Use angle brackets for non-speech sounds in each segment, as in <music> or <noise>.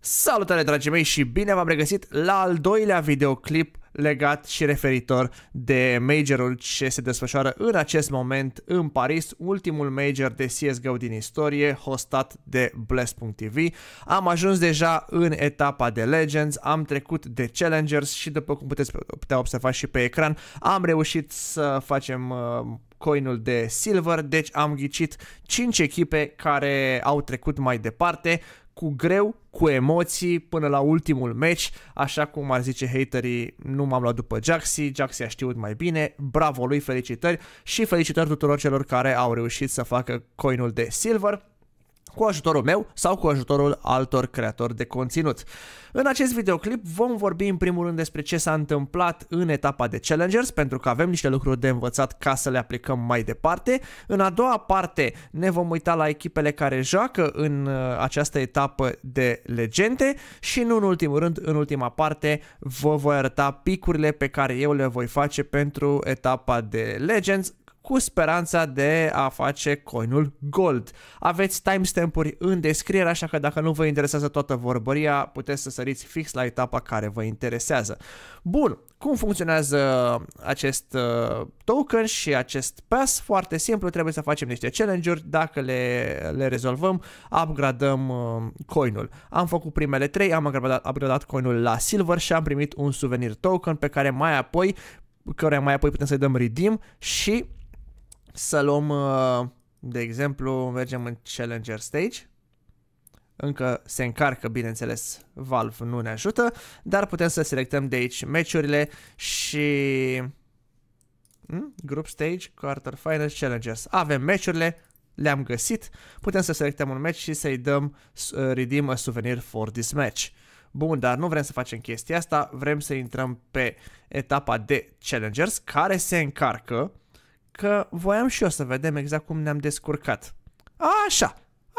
Salutare dragii mei și bine v-am regăsit la al doilea videoclip legat și referitor de majorul ce se desfășoară în acest moment în Paris, ultimul major de CSGO din istorie, hostat de Bless.tv. Am ajuns deja în etapa de Legends, am trecut de Challengers și după cum puteți putea observa și pe ecran, am reușit să facem uh, coinul de Silver, deci am ghicit 5 echipe care au trecut mai departe, cu greu, cu emoții până la ultimul match, așa cum ar zice haterii, nu m-am luat după Jaxi, Jaxi a știut mai bine, bravo lui, felicitări și felicitări tuturor celor care au reușit să facă coinul de silver cu ajutorul meu sau cu ajutorul altor creatori de conținut. În acest videoclip vom vorbi în primul rând despre ce s-a întâmplat în etapa de Challengers, pentru că avem niște lucruri de învățat ca să le aplicăm mai departe. În a doua parte ne vom uita la echipele care joacă în uh, această etapă de legende și nu în ultimul rând, în ultima parte, vă voi arăta picurile pe care eu le voi face pentru etapa de Legends cu speranța de a face coinul gold. Aveți timestamp-uri în descriere, așa că dacă nu vă interesează toată vorbăria, puteți să săriți fix la etapa care vă interesează. Bun, cum funcționează acest uh, token și acest pass? Foarte simplu, trebuie să facem niște challenge-uri, dacă le, le rezolvăm, upgradăm uh, coinul. Am făcut primele trei, am upgradat, upgradat coinul la silver și am primit un souvenir token pe care mai apoi care mai apoi putem să-i dăm redeem și să luăm, uh, de exemplu, mergem în Challenger Stage. Încă se încarcă, bineînțeles, Valve nu ne ajută, dar putem să selectăm de aici meciurile și... Hmm? Group Stage, Quarter Finals, Challengers. Avem meciurile, le-am găsit, putem să selectăm un match și să-i dăm uh, redeem a souvenir for this match. Bun, dar nu vrem să facem chestia asta, vrem să intrăm pe etapa de Challengers, care se încarcă că voiam și eu să vedem exact cum ne-am descurcat. Așa,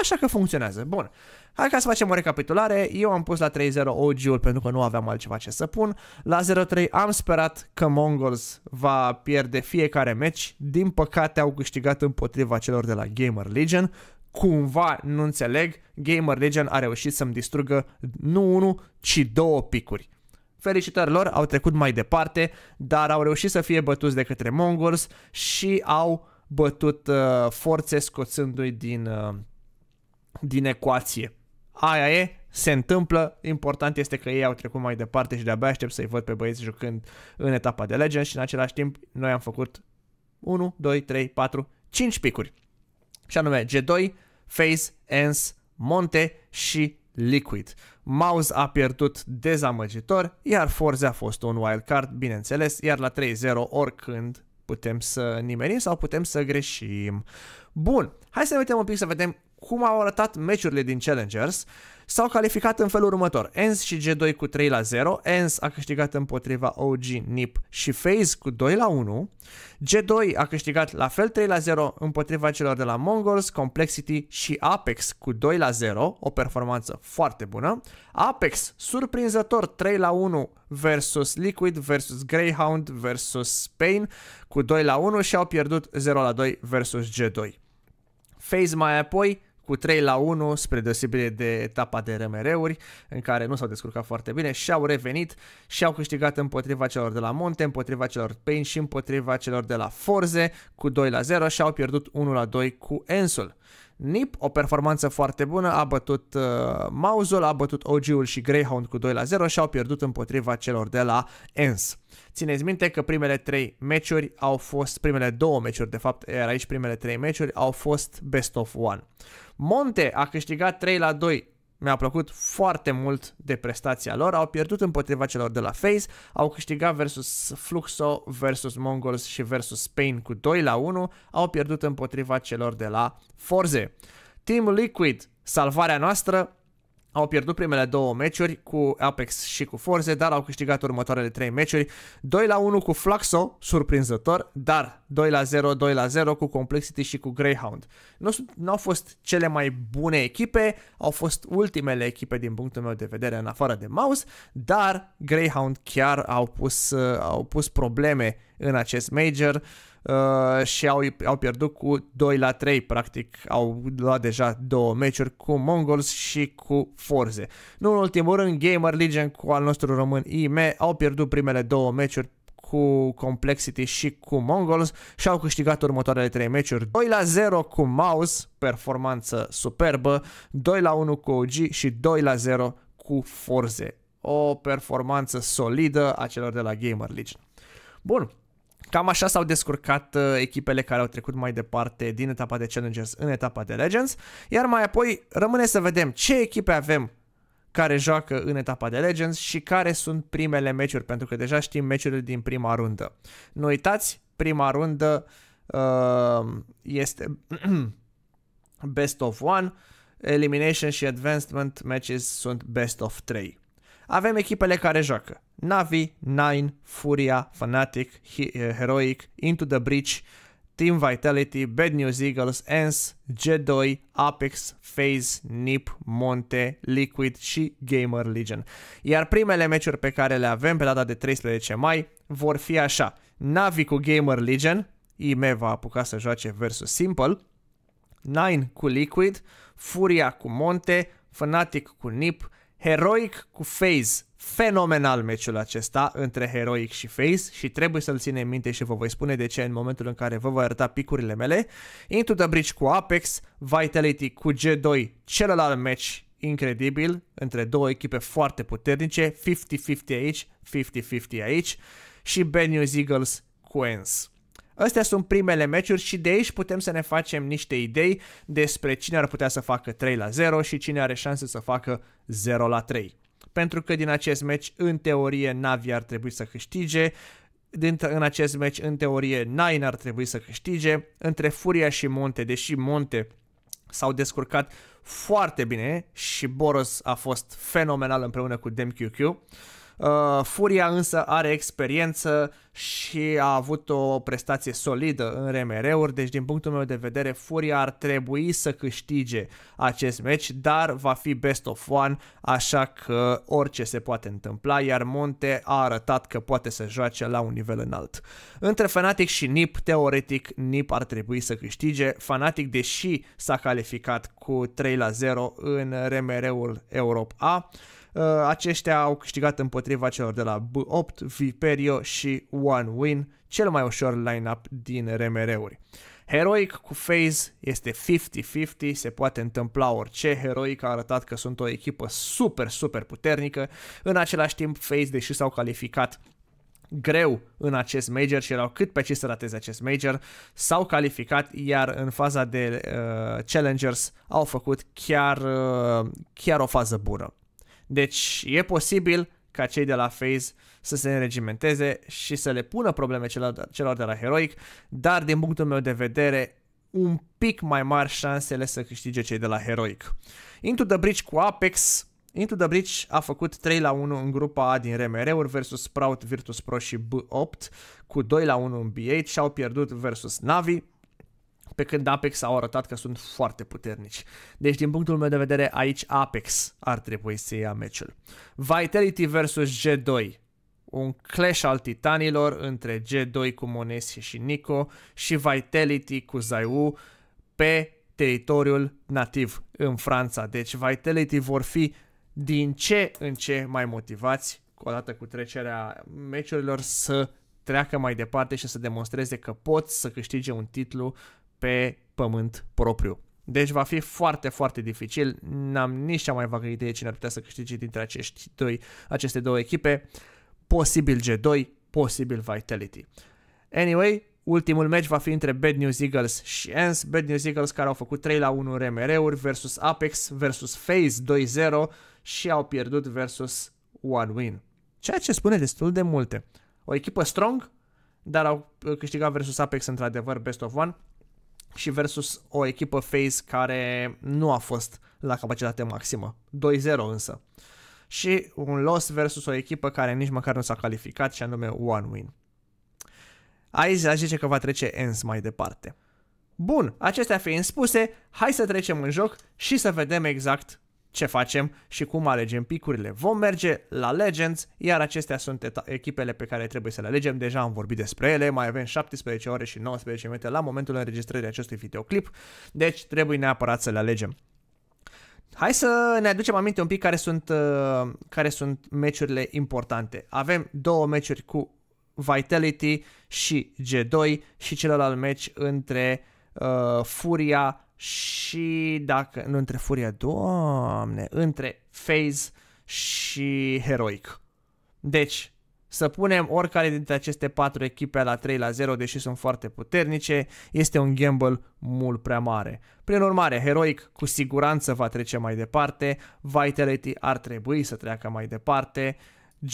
așa că funcționează. Bun. Hai ca să facem o recapitulare. Eu am pus la 3-0 OG-ul pentru că nu aveam altceva ce să pun. La 0-3 am sperat că Mongols va pierde fiecare meci. Din păcate au câștigat împotriva celor de la Gamer Legion. Cumva, nu înțeleg, Gamer Legion a reușit să-mi distrugă nu unul, ci două picuri. Felicitări lor, au trecut mai departe, dar au reușit să fie bătuți de către Mongols și au bătut uh, forțe scoțându-i din, uh, din ecuație. Aia e, se întâmplă, important este că ei au trecut mai departe și de-abia aștept să-i văd pe băieți jucând în etapa de Legends și în același timp noi am făcut 1, 2, 3, 4, 5 picuri. Și anume G2, Phase, Ens, Monte și Liquid. Mouse a pierdut dezamăgitor, iar Forza a fost un wildcard, bineînțeles, iar la 3-0 oricând putem să nimerim sau putem să greșim. Bun, hai să ne uităm un pic să vedem cum au arătat meciurile din Challengers, s-au calificat în felul următor. ENS și G2 cu 3 la 0, ENS a câștigat împotriva OG, NIP și FaZe cu 2 la 1, G2 a câștigat la fel 3 la 0 împotriva celor de la Mongols, Complexity și Apex cu 2 la 0, o performanță foarte bună. Apex, surprinzător 3 la 1 versus Liquid versus Greyhound versus Spain cu 2 la 1 și au pierdut 0 la 2 versus G2. FaZe mai apoi cu 3 la 1 spre deosebire de etapa de RMR-uri în care nu s-au descurcat foarte bine și au revenit și au câștigat împotriva celor de la Monte, împotriva celor Pain și împotriva celor de la Forze cu 2 la 0 și au pierdut 1 la 2 cu Ensul. NIP, o performanță foarte bună, a bătut uh, Mauzul, a bătut OG-ul și Greyhound cu 2 la 0 și au pierdut împotriva celor de la ENS. Țineți minte că primele trei meciuri au fost, primele două meciuri, de fapt, iar aici primele trei meciuri au fost best of one. Monte a câștigat 3 la 2 mi-a plăcut foarte mult de prestația lor. Au pierdut împotriva celor de la FaZe, au câștigat versus Fluxo, versus Mongols și versus Spain cu 2 la 1, au pierdut împotriva celor de la Forze. Team Liquid, salvarea noastră, au pierdut primele două meciuri cu Apex și cu Forze, dar au câștigat următoarele trei meciuri. 2 la 1 cu Flaxo, surprinzător, dar 2 la 0, 2 la 0 cu Complexity și cu Greyhound. Nu, nu au fost cele mai bune echipe, au fost ultimele echipe din punctul meu de vedere în afară de Mouse, dar Greyhound chiar au pus, uh, au pus probleme în acest major. uh, și au, au pierdut cu 2 la 3, practic au luat deja două meciuri cu Mongols și cu Forze. Nu în ultimul rând, Gamer Legion cu al nostru român IME au pierdut primele două meciuri cu Complexity și cu Mongols și au câștigat următoarele 3 meciuri 2 la 0 cu Mouse, performanță superbă, 2 la 1 cu OG și 2 la 0 cu Forze. O performanță solidă a celor de la Gamer Legion. Bun, Cam așa s-au descurcat uh, echipele care au trecut mai departe din etapa de Challengers în etapa de Legends, iar mai apoi rămâne să vedem ce echipe avem care joacă în etapa de Legends și care sunt primele meciuri, pentru că deja știm meciurile din prima rundă. Nu uitați, prima rundă uh, este <clears throat> best of one, elimination și advancement matches sunt best of 3. Avem echipele care joacă Navi, Nine, Furia, Fnatic, Heroic, Into the Breach, Team Vitality, Bad News Eagles, ENS, G2, Apex, FaZe, NiP, Monte, Liquid și Gamer Legion. Iar primele meciuri pe care le avem pe data de 13 mai vor fi așa. Navi cu Gamer Legion, IME va apuca să joace versus Simple, Nine cu Liquid, Furia cu Monte, Fnatic cu NiP, Heroic cu FaZe. Fenomenal meciul acesta între Heroic și FaZe și trebuie să-l ținem minte și vă voi spune de ce în momentul în care vă voi arăta picurile mele. Into the Bridge cu Apex, Vitality cu G2, celălalt match incredibil între două echipe foarte puternice, 50-50 aici, 50-50 aici și Bad News Eagles cu ENS. Astea sunt primele meciuri și de aici putem să ne facem niște idei despre cine ar putea să facă 3 la 0 și cine are șanse să facă 0 la 3. Pentru că din acest meci, în teorie, Navi ar trebui să câștige, din, în acest meci, în teorie, Nine ar trebui să câștige, între Furia și Monte, deși Monte s-au descurcat foarte bine și Boros a fost fenomenal împreună cu DemQQ. Uh, Furia însă are experiență și a avut o prestație solidă în RMR-uri, deci din punctul meu de vedere Furia ar trebui să câștige acest meci, dar va fi best of one, așa că orice se poate întâmpla, iar Monte a arătat că poate să joace la un nivel înalt. Între Fnatic și NIP, teoretic NIP ar trebui să câștige, Fnatic deși s-a calificat cu 3 la 0 în RMR-ul Europe A, Uh, aceștia au câștigat împotriva celor de la B8, Viperio și One Win, cel mai ușor line-up din RMR-uri. Heroic cu FaZe este 50-50, se poate întâmpla orice. Heroic a arătat că sunt o echipă super, super puternică. În același timp, FaZe, deși s-au calificat greu în acest major și erau cât pe ce să rateze acest major, s-au calificat, iar în faza de uh, challengers au făcut chiar, uh, chiar o fază bună. Deci e posibil ca cei de la FaZe să se înregimenteze și să le pună probleme celor, celor de la Heroic, dar din punctul meu de vedere un pic mai mari șansele să câștige cei de la Heroic. Into the Bridge cu Apex, Into the Bridge a făcut 3 la 1 în grupa A din RMR-uri versus Sprout, Virtus Pro și B8 cu 2 la 1 în B8 și au pierdut versus Navi pe când Apex au arătat că sunt foarte puternici. Deci, din punctul meu de vedere, aici Apex ar trebui să ia meciul. Vitality versus G2. Un clash al titanilor între G2 cu Monesi și Nico și Vitality cu Zaiu pe teritoriul nativ în Franța. Deci Vitality vor fi din ce în ce mai motivați, odată cu trecerea meciurilor, să treacă mai departe și să demonstreze că pot să câștige un titlu pe pământ propriu. Deci va fi foarte, foarte dificil. N-am nici cea mai vagă idee cine ar putea să câștige dintre acești doi, aceste două echipe. Posibil G2, posibil Vitality. Anyway, ultimul match va fi între Bad News Eagles și ENS. Bad News Eagles care au făcut 3 la 1 RMR-uri versus Apex versus FaZe 2-0 și au pierdut versus One Win. Ceea ce spune destul de multe. O echipă strong, dar au câștigat versus Apex într-adevăr best of one și versus o echipă FaZe care nu a fost la capacitate maximă. 2-0 însă. Și un loss versus o echipă care nici măcar nu s-a calificat și anume one win. Aici aș zice că va trece ENS mai departe. Bun, acestea fiind spuse, hai să trecem în joc și să vedem exact ce facem și cum alegem picurile. Vom merge la Legends, iar acestea sunt echipele pe care trebuie să le alegem. Deja am vorbit despre ele, mai avem 17 ore și 19 minute la momentul înregistrării acestui videoclip, deci trebuie neapărat să le alegem. Hai să ne aducem aminte un pic care sunt, uh, care sunt meciurile importante. Avem două meciuri cu Vitality și G2 și celălalt meci între uh, Furia și dacă, nu între Furia, doamne, între Phase și Heroic. Deci, să punem oricare dintre aceste patru echipe la 3 la 0, deși sunt foarte puternice, este un gamble mult prea mare. Prin urmare, Heroic cu siguranță va trece mai departe, Vitality ar trebui să treacă mai departe,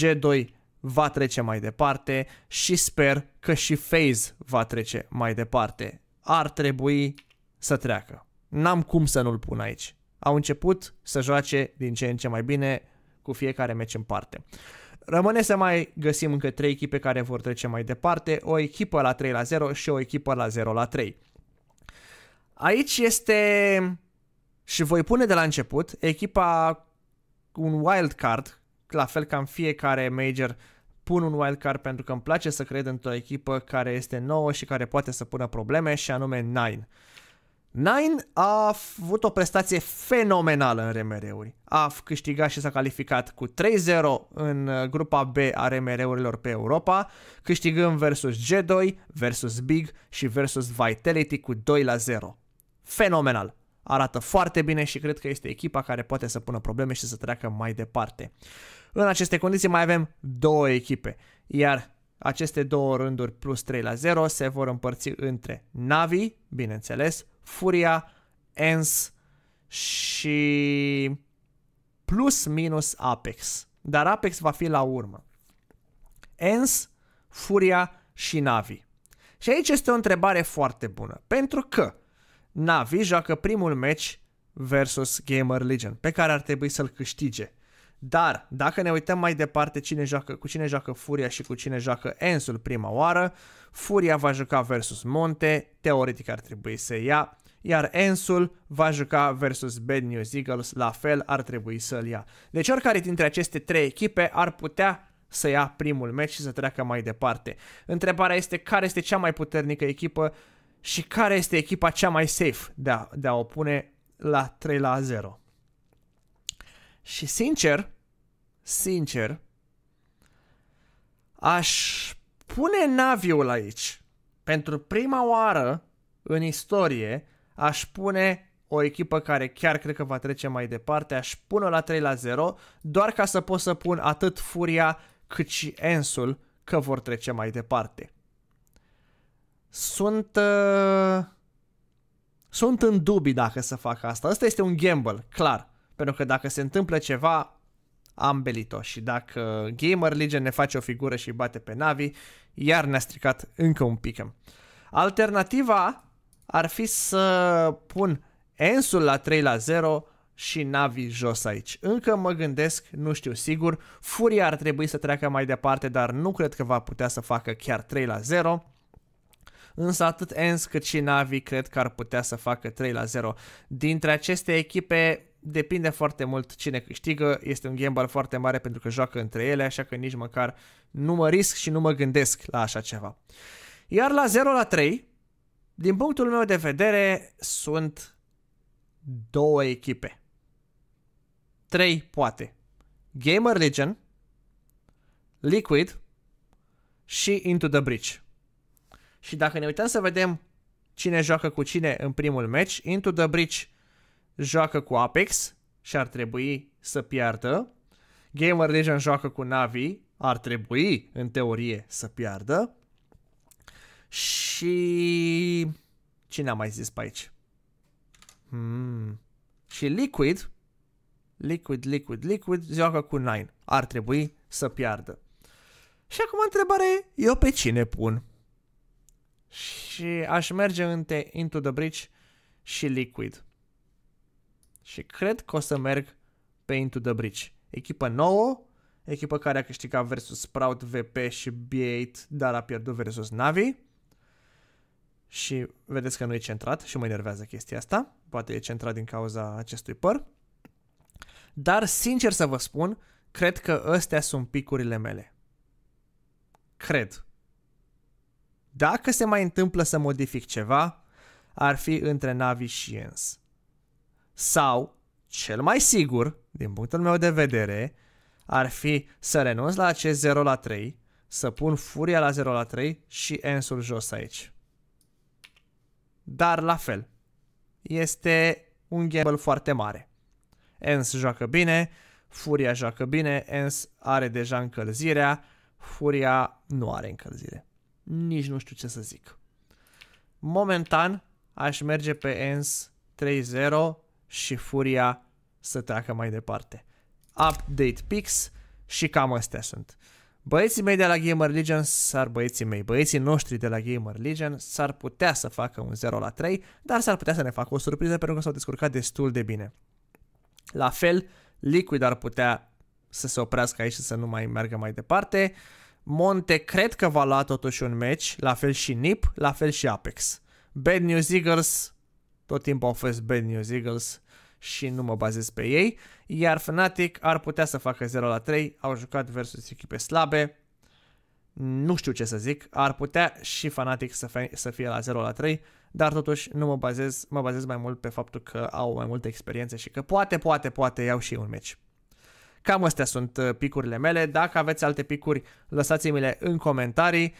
G2 va trece mai departe și sper că și FaZe va trece mai departe. Ar trebui să treacă. N-am cum să nu-l pun aici. Au început să joace din ce în ce mai bine cu fiecare meci în parte. Rămâne să mai găsim încă trei echipe care vor trece mai departe, o echipă la 3 la 0 și o echipă la 0 la 3. Aici este și voi pune de la început echipa un wild card, la fel ca în fiecare major pun un wild card pentru că îmi place să cred într-o echipă care este nouă și care poate să pună probleme și anume Nine. Nine a avut o prestație fenomenală în RMR-uri. A câștigat și s-a calificat cu 3-0 în uh, grupa B a RMR-urilor pe Europa, câștigând versus G2, versus Big și versus Vitality cu 2-0. Fenomenal! Arată foarte bine și cred că este echipa care poate să pună probleme și să treacă mai departe. În aceste condiții mai avem două echipe, iar aceste două rânduri plus 3 la 0 se vor împărți între Navi, bineînțeles, Furia, Ens și plus minus Apex. Dar Apex va fi la urmă. Ens, Furia și Navi. Și aici este o întrebare foarte bună, pentru că Navi joacă primul match versus Gamer Legion, pe care ar trebui să-l câștige. Dar, dacă ne uităm mai departe cine joacă, cu cine joacă Furia și cu cine joacă Ensul prima oară, Furia va juca versus Monte, teoretic ar trebui să ia, iar Ensul va juca versus Bad News Eagles, la fel ar trebui să-l ia. Deci oricare dintre aceste trei echipe ar putea să ia primul meci și să treacă mai departe. Întrebarea este care este cea mai puternică echipă și care este echipa cea mai safe de a, de a o pune la 3 la 0. Și sincer, sincer, aș pune Naviul aici. Pentru prima oară în istorie aș pune o echipă care chiar cred că va trece mai departe, aș pune la 3 la 0, doar ca să pot să pun atât Furia cât și Ensul că vor trece mai departe. Sunt uh, sunt în dubii dacă să fac asta. Asta este un gamble, clar. Pentru că dacă se întâmplă ceva, am belit-o. Și dacă Gamer Legion ne face o figură și bate pe Navi, iar ne-a stricat încă un pic. Alternativa ar fi să pun Ensul la 3 la 0 și Navi jos aici. Încă mă gândesc, nu știu sigur, Furia ar trebui să treacă mai departe, dar nu cred că va putea să facă chiar 3 la 0 însă atât Ens cât și Navi cred că ar putea să facă 3 la 0. Dintre aceste echipe depinde foarte mult cine câștigă, este un gamble foarte mare pentru că joacă între ele, așa că nici măcar nu mă risc și nu mă gândesc la așa ceva. Iar la 0 la 3, din punctul meu de vedere, sunt două echipe. 3 poate. Gamer Legion, Liquid și Into the Breach. Și dacă ne uităm să vedem cine joacă cu cine în primul match, Into the Breach joacă cu Apex și ar trebui să piardă. Gamer Legion joacă cu Navi, ar trebui, în teorie, să piardă. Și... Cine a mai zis pe aici? Hmm. Și Liquid, Liquid, Liquid, Liquid joacă cu Nine. Ar trebui să piardă. Și acum întrebare, eu pe cine pun? și aș merge între Into the Bridge și Liquid. Și cred că o să merg pe Into the Bridge. Echipă nouă, echipă care a câștigat versus Sprout, VP și B8, dar a pierdut versus Navi. Și vedeți că nu e centrat și mă enervează chestia asta. Poate e centrat din cauza acestui păr. Dar, sincer să vă spun, cred că astea sunt picurile mele. Cred. Dacă se mai întâmplă să modific ceva, ar fi între Navi și Ens. Sau, cel mai sigur, din punctul meu de vedere, ar fi să renunț la acest 0 la 3, să pun Furia la 0 la 3 și Ensul jos aici. Dar la fel, este un gamble foarte mare. Ens joacă bine, Furia joacă bine, Ens are deja încălzirea, Furia nu are încălzire. Nici nu știu ce să zic. Momentan aș merge pe Ens 3-0 și Furia să treacă mai departe. Update pix și cam astea sunt. Băieții mei de la Gamer Legion s-ar băieții mei, băieții noștri de la Gamer Legion s-ar putea să facă un 0 la 3, dar s-ar putea să ne facă o surpriză pentru că s-au descurcat destul de bine. La fel, Liquid ar putea să se oprească aici și să nu mai meargă mai departe. Monte cred că va lua totuși un match, la fel și NIP, la fel și Apex. Bad News Eagles, tot timpul au fost Bad News Eagles și nu mă bazez pe ei, iar Fnatic ar putea să facă 0 la 3, au jucat versus echipe slabe, nu știu ce să zic, ar putea și Fnatic să, fie, să fie la 0 la 3, dar totuși nu mă bazez, mă bazez mai mult pe faptul că au mai multe experiențe și că poate, poate, poate iau și un meci. Cam astea sunt uh, picurile mele. Dacă aveți alte picuri, lăsați-mi-le în comentarii.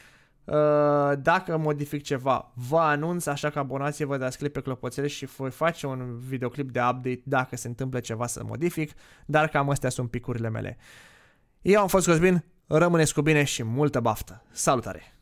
Uh, dacă modific ceva, vă anunț, așa că abonați-vă, dați click pe clopoțel și voi face un videoclip de update dacă se întâmplă ceva să modific, dar cam astea sunt picurile mele. Eu am fost Cosmin, rămâneți cu bine și multă baftă. Salutare!